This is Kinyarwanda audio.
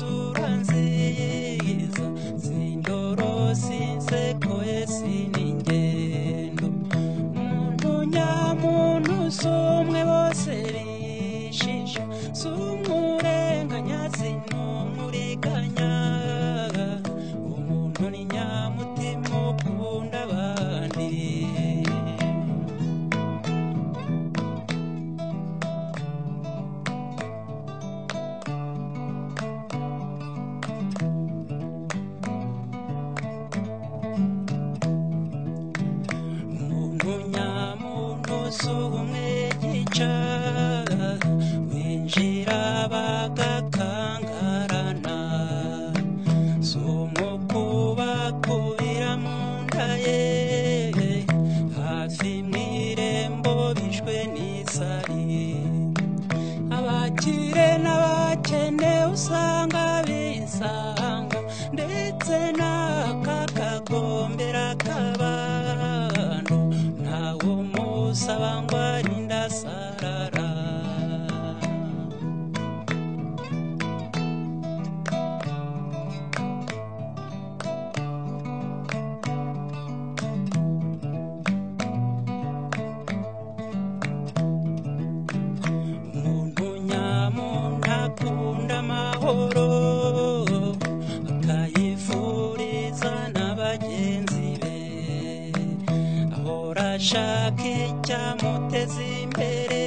su canción. Umuntu nyamuntu si umwe gica. Winjira bagakangarana si umukubakubira mu nda ye. Hafi mu irembo bishwe n'isari. Abakire n'abakene usanga bisanga ndetse n'akakagombera k'abantu umusaba ngo arinde asarara umuntu nyamuntu akunda amahoro ashaka icyamuteza imbere